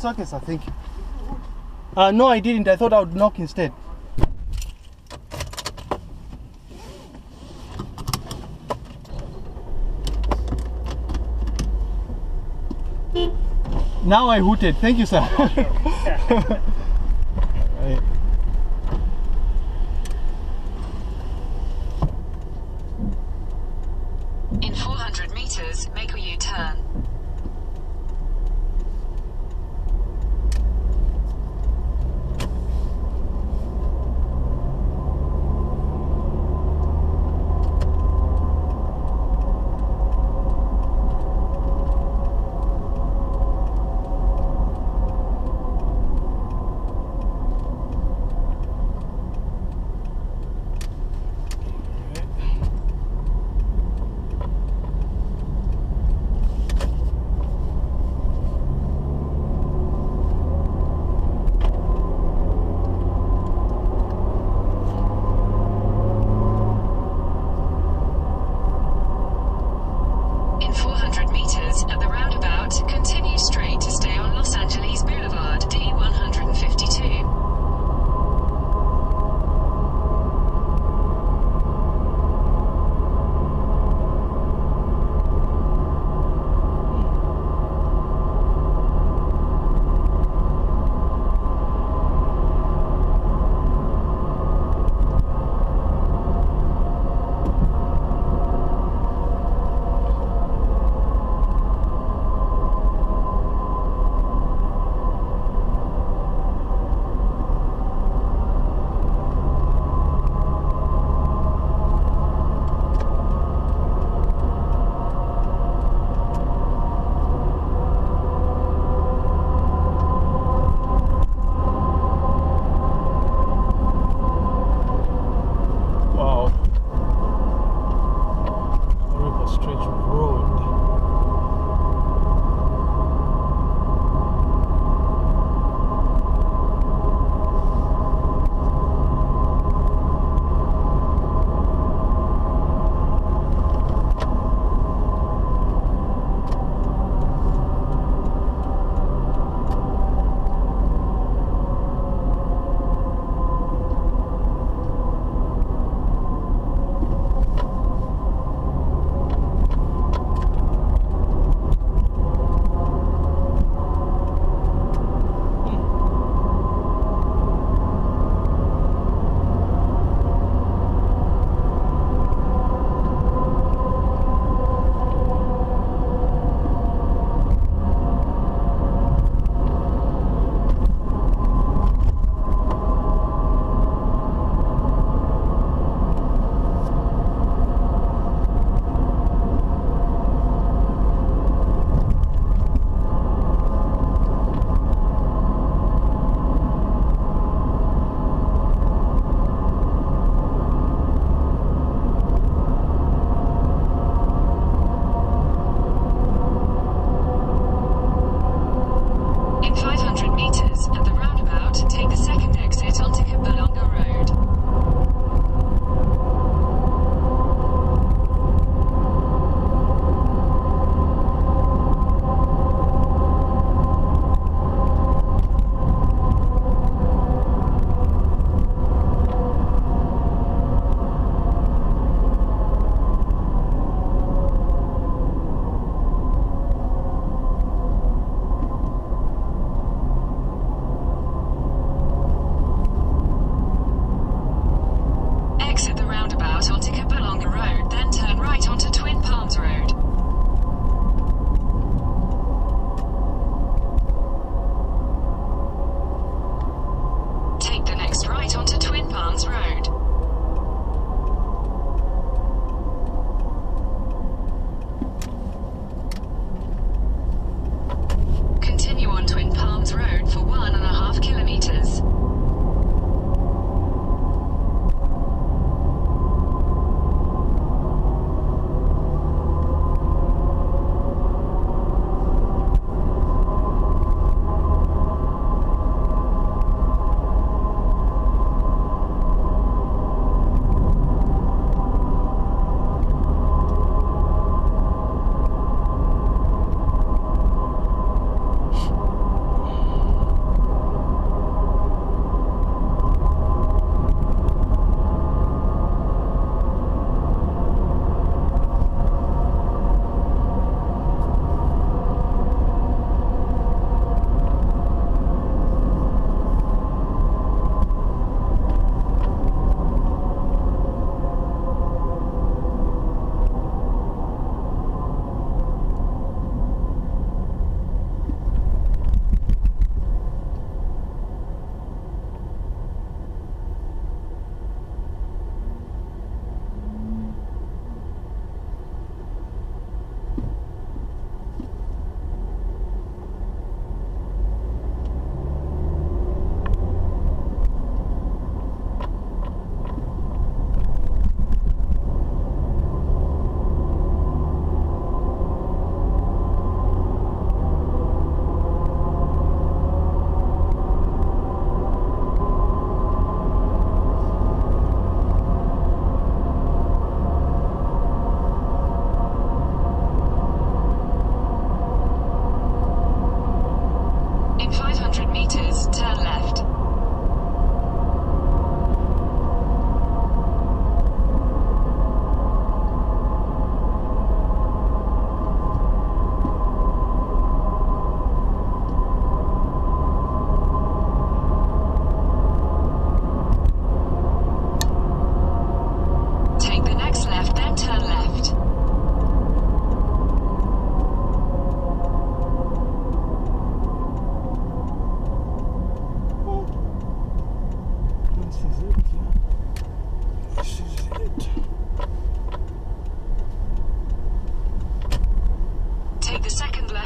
It's okay, sir. Thank you. Uh, no, I didn't. I thought I would knock instead. Now I hooted. Thank you, sir. In 400 meters, make a U-turn.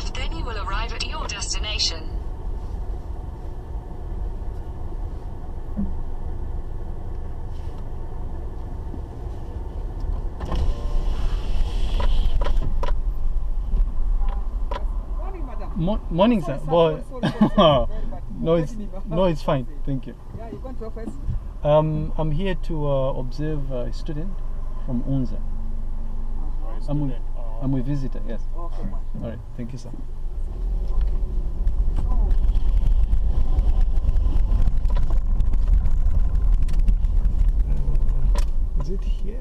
left then you will arrive at your destination. Mo morning, sir. No, it's no, it's fine. Thank you. Um, I'm here to uh, observe a student from UNZA. I'm, I'm a visitor, yes. Okay, All right, All right. thank you, sir. Uh, is it here?